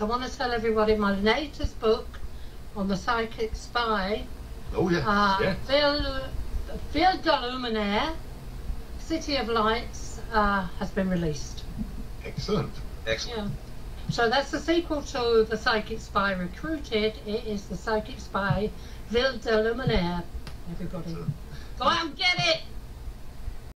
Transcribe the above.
I want to tell everybody my latest book on the psychic spy, Oh yeah. uh, yeah. Ville, Ville de Luminaire, City of Lights, uh, has been released. Excellent. Excellent. Yeah. So that's the sequel to The Psychic Spy Recruited. It is The Psychic Spy Ville de Luminaire. Everybody. Go out and get it!